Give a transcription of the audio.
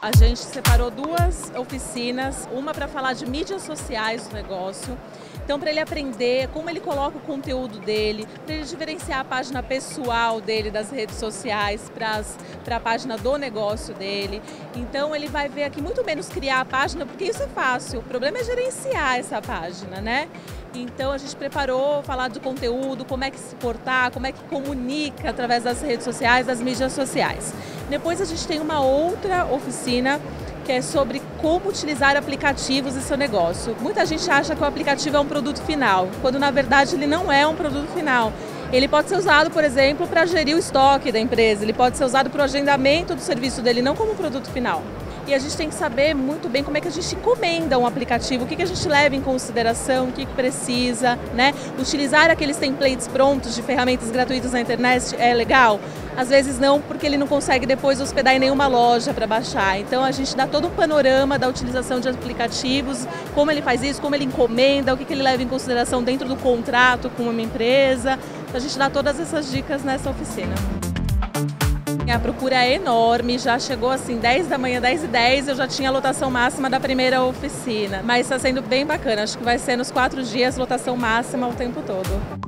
A gente separou duas oficinas, uma para falar de mídias sociais do negócio. Então, para ele aprender como ele coloca o conteúdo dele, para ele diferenciar a página pessoal dele das redes sociais para a página do negócio dele. Então, ele vai ver aqui muito menos criar a página, porque isso é fácil. O problema é gerenciar essa página, né? Então a gente preparou falar do conteúdo, como é que se portar, como é que comunica através das redes sociais, das mídias sociais. Depois a gente tem uma outra oficina que é sobre como utilizar aplicativos em seu negócio. Muita gente acha que o aplicativo é um produto final, quando na verdade ele não é um produto final. Ele pode ser usado, por exemplo, para gerir o estoque da empresa, ele pode ser usado para o agendamento do serviço dele, não como produto final e a gente tem que saber muito bem como é que a gente encomenda um aplicativo, o que, que a gente leva em consideração, o que, que precisa, né? Utilizar aqueles templates prontos de ferramentas gratuitas na internet é legal? Às vezes não, porque ele não consegue depois hospedar em nenhuma loja para baixar. Então a gente dá todo um panorama da utilização de aplicativos, como ele faz isso, como ele encomenda, o que, que ele leva em consideração dentro do contrato com uma empresa. Então a gente dá todas essas dicas nessa oficina. A procura é enorme, já chegou assim 10 da manhã, 10 e 10, eu já tinha a lotação máxima da primeira oficina. Mas está sendo bem bacana, acho que vai ser nos quatro dias lotação máxima o tempo todo.